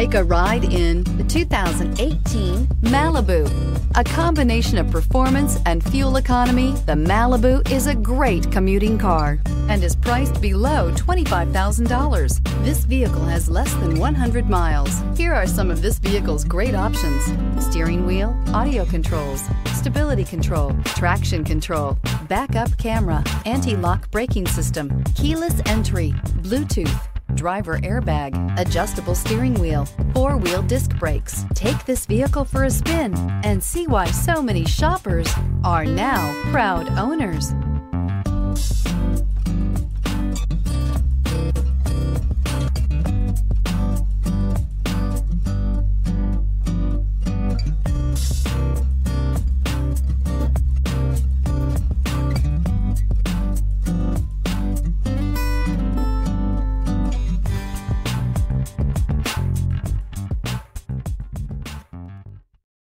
Take a ride in the 2018 Malibu. A combination of performance and fuel economy, the Malibu is a great commuting car and is priced below $25,000. This vehicle has less than 100 miles. Here are some of this vehicle's great options. Steering wheel, audio controls, stability control, traction control, backup camera, anti-lock braking system, keyless entry, Bluetooth, driver airbag, adjustable steering wheel, four-wheel disc brakes. Take this vehicle for a spin and see why so many shoppers are now proud owners.